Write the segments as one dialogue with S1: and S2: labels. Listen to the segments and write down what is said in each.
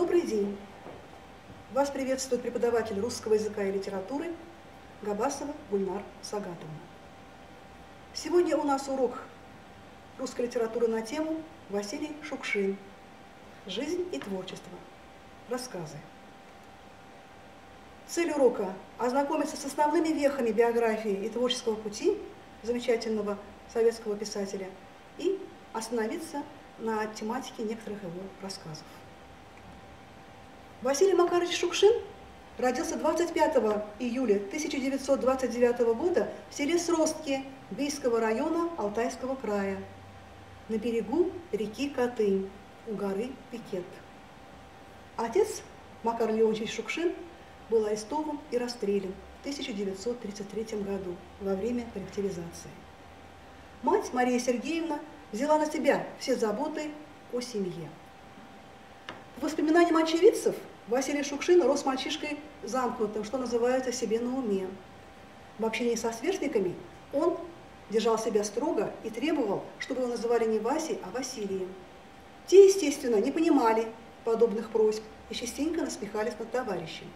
S1: Добрый день! Вас приветствует преподаватель русского языка и литературы Габасова Гульнар Сагатовна. Сегодня у нас урок русской литературы на тему Василий Шукшин «Жизнь и творчество. Рассказы». Цель урока – ознакомиться с основными вехами биографии и творческого пути замечательного советского писателя и остановиться на тематике некоторых его рассказов. Василий Макарович Шукшин родился 25 июля 1929 года в селе Сростки Бийского района Алтайского края на берегу реки Катынь у горы Пикет. Отец Макар Леонидович Шукшин был арестован и расстрелян в 1933 году во время коллективизации. Мать Мария Сергеевна взяла на себя все заботы о семье. По воспоминаниям очевидцев, Василий Шукшин рос мальчишкой замкнутым, что называется, себе на уме. В общении со сверстниками он держал себя строго и требовал, чтобы его называли не Васей, а Василием. Те, естественно, не понимали подобных просьб и частенько насмехались над товарищем.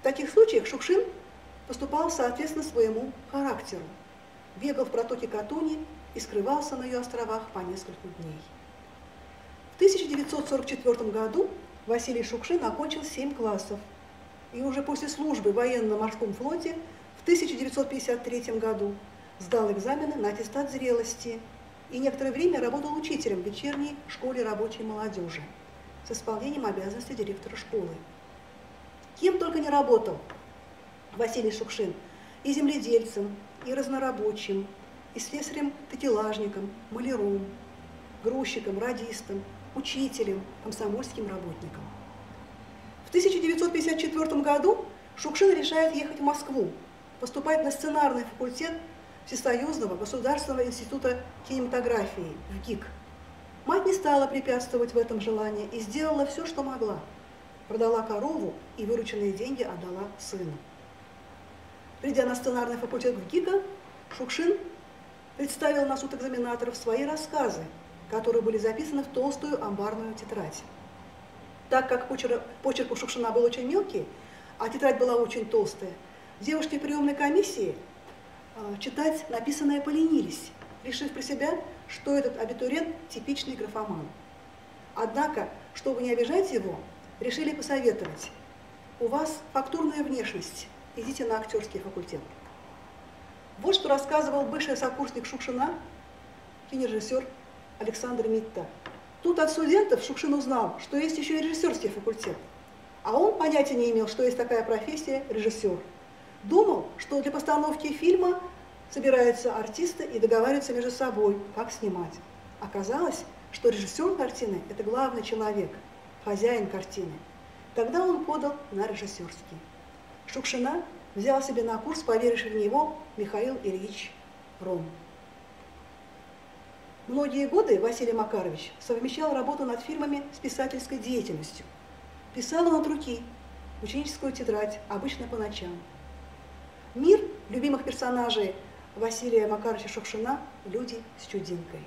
S1: В таких случаях Шукшин поступал соответственно своему характеру. Бегал в протоке Катуни и скрывался на ее островах по несколько дней. В 1944 году Василий Шукшин окончил 7 классов и уже после службы в военно-морском флоте в 1953 году сдал экзамены на аттестат зрелости и некоторое время работал учителем в вечерней школе рабочей молодежи с исполнением обязанностей директора школы. Кем только не работал Василий Шукшин, и земледельцем, и разнорабочим, и слесарем-такелажником, маляром, грузчиком, радистом, учителем, комсомольским работником. В 1954 году Шукшин решает ехать в Москву, поступать на сценарный факультет Всесоюзного государственного института кинематографии в ГИК. Мать не стала препятствовать в этом желании и сделала все, что могла. Продала корову и вырученные деньги отдала сыну. Придя на сценарный факультет в ГИКа, Шукшин представил на суд экзаменаторов свои рассказы, которые были записаны в толстую амбарную тетрадь. Так как почерк, почерк у Шукшина был очень мелкий, а тетрадь была очень толстая, девушки приемной комиссии э, читать написанное поленились, решив про себя, что этот абитуриент типичный графоман. Однако, чтобы не обижать его, решили посоветовать. У вас фактурная внешность, идите на актерский факультет. Вот что рассказывал бывший сокурсник Шукшина, кинорежиссер Александр Митта. Тут от студентов Шукшин узнал, что есть еще и режиссерский факультет. А он понятия не имел, что есть такая профессия режиссер. Думал, что для постановки фильма собираются артисты и договариваются между собой, как снимать. Оказалось, что режиссер картины – это главный человек, хозяин картины. Тогда он подал на режиссерский. Шукшина взял себе на курс поверивший в него Михаил Ильич Ром. Многие годы Василий Макарович совмещал работу над фильмами с писательской деятельностью. Писал он от руки, ученическую тетрадь, обычно по ночам. Мир любимых персонажей Василия Макаровича Шукшина «Люди с чудинкой».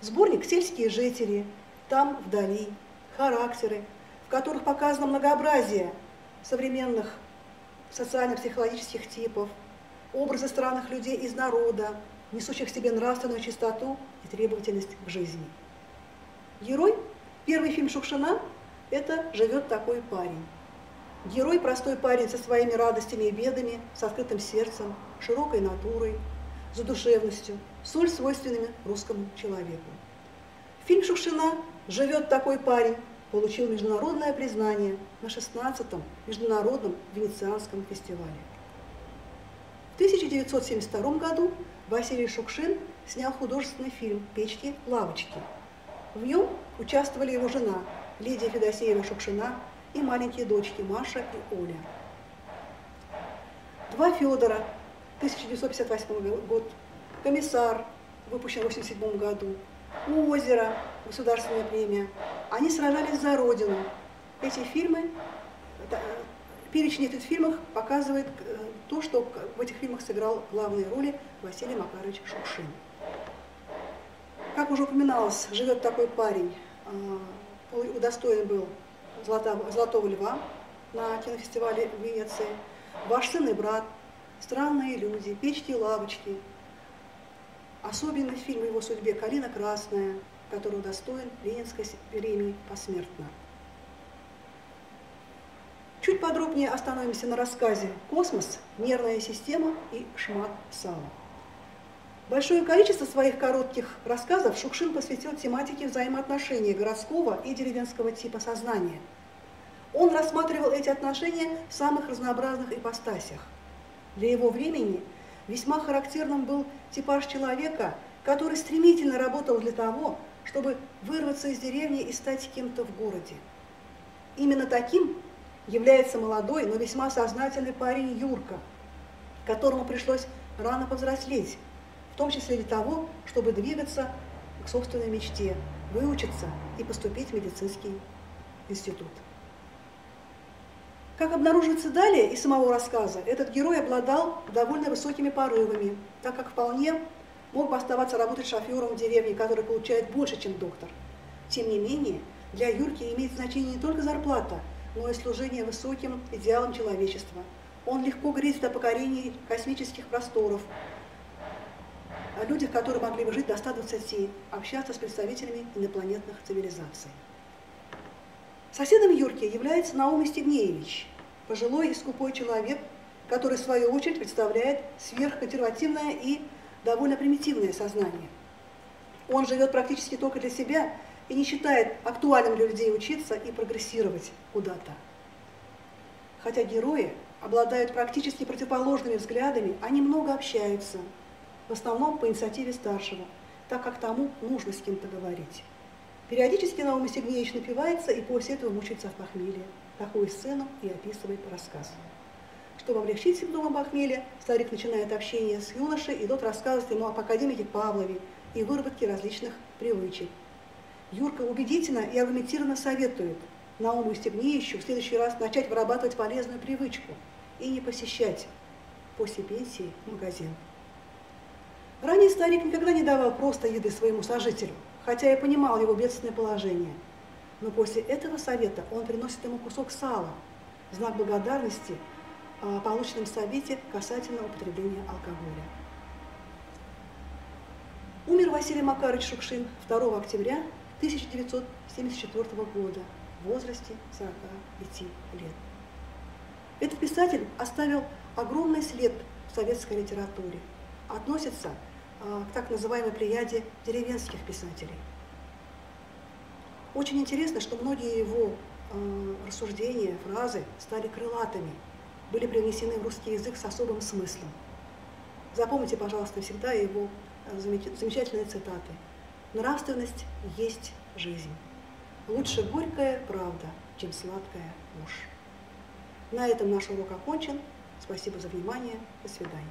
S1: Сборник «Сельские жители», «Там вдали», «Характеры», в которых показано многообразие современных социально-психологических типов, образы странных людей из народа, несущих в себе нравственную чистоту и требовательность к жизни. Герой, первый фильм Шукшина – это «Живет такой парень». Герой – простой парень со своими радостями и бедами, с открытым сердцем, широкой натурой, задушевностью, соль свойственными русскому человеку. Фильм Шукшина «Живет такой парень» получил международное признание на 16-м международном венецианском фестивале. В 1972 году Василий Шукшин снял художественный фильм «Печки-лавочки». В нем участвовали его жена Лидия Федосеева Шукшина и маленькие дочки Маша и Оля. Два Федора, 1958 год, «Комиссар», выпущен в 1987 году, «Озеро», государственная премия. Они сражались за Родину. Эти фильмы, перечень этих фильмов показывает э, то, что в этих фильмах сыграл главные роли Василий Макарович Шукшин. Как уже упоминалось, живет такой парень. А, удостоен был Золотого, Золотого Льва на кинофестивале в Венеции, «Ваш сын и брат», «Странные люди», «Печки и лавочки». Особенный фильм его судьбе «Калина красная», который удостоен Ленинской премии посмертно. Подробнее остановимся на рассказе «Космос. Нервная система и шмат сала». Большое количество своих коротких рассказов Шукшин посвятил тематике взаимоотношений городского и деревенского типа сознания. Он рассматривал эти отношения в самых разнообразных ипостасях. Для его времени весьма характерным был типаж человека, который стремительно работал для того, чтобы вырваться из деревни и стать кем-то в городе. Именно таким является молодой, но весьма сознательный парень Юрка, которому пришлось рано повзрослеть, в том числе для того, чтобы двигаться к собственной мечте, выучиться и поступить в медицинский институт. Как обнаруживается далее из самого рассказа, этот герой обладал довольно высокими порывами, так как вполне мог бы оставаться работать шофером в деревне, который получает больше, чем доктор. Тем не менее, для Юрки имеет значение не только зарплата, но и служение высоким идеалам человечества. Он легко грезит о покорении космических просторов, о людях, которые могли бы жить до 120, общаться с представителями инопланетных цивилизаций. Соседом Юрки является Наум Стегнеевич, пожилой и скупой человек, который, в свою очередь, представляет сверхконсервативное и довольно примитивное сознание. Он живет практически только для себя и не считает актуальным для людей учиться и прогрессировать куда-то. Хотя герои обладают практически противоположными взглядами, они много общаются, в основном по инициативе старшего, так как тому нужно с кем-то говорить. Периодически Наум Сергеевич напивается и после этого мучается в похмелье. Такую сцену и описывает рассказ. Чтобы облегчить симптомы похмелья, старик начинает общение с юношей, и тот рассказывает ему об академике Павлове и выработке различных привычек. Юрка убедительно и аргументированно советует Науму Стебнеющу в следующий раз начать вырабатывать полезную привычку и не посещать после пенсии магазин. Ранее старик никогда не давал просто еды своему сожителю, хотя и понимал его бедственное положение. Но после этого совета он приносит ему кусок сала, знак благодарности о полученном совете касательно употребления алкоголя. Умер Василий Макарович Шукшин 2 октября 1974 года в возрасте 45 лет. Этот писатель оставил огромный след в советской литературе. Относится а, к так называемой плеяде деревенских писателей. Очень интересно, что многие его а, рассуждения, фразы стали крылатыми – были привнесены в русский язык с особым смыслом. Запомните, пожалуйста, всегда его э, замечательные цитаты. Нравственность есть жизнь. Лучше горькая правда, чем сладкая ложь. На этом наш урок окончен. Спасибо за внимание. До свидания.